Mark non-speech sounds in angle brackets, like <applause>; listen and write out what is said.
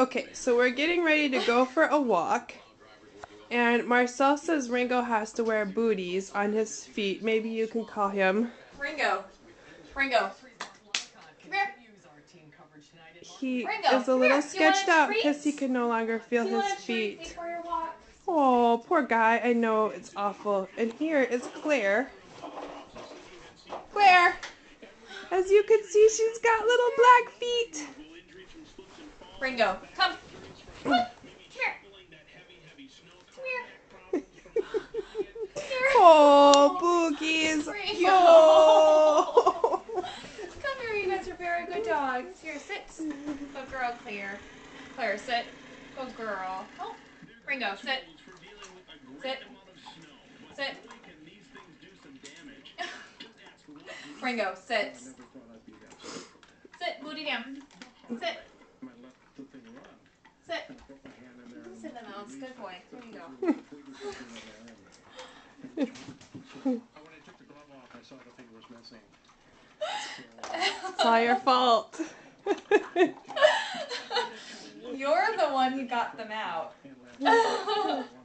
Okay, so we're getting ready to go for a walk. And Marcel says Ringo has to wear booties on his feet. Maybe you can call him. Ringo. Ringo. Come here. He Ringo, is a little. Sketched out because he can no longer feel his feet. before your walk? Oh, poor guy. I know it's awful. And here is Claire. Claire! As you can see, she's got little black feet. Ringo, come. Come here. Come here. Oh, boogies. Ringo. Oh. <laughs> Come here, you guys are very good dogs. Here, sit. Good girl, Claire. Claire, sit. Good girl. Oh, Ringo, sit. Sit. Sit. <laughs> Ringo, sit. Sit, booty down. Sit. Sit in. Good boy. There you go. <laughs> Oh, when I took the glove off, I saw the thing was missing. It's all your fault. <laughs> You're the one who got them out. And last <laughs>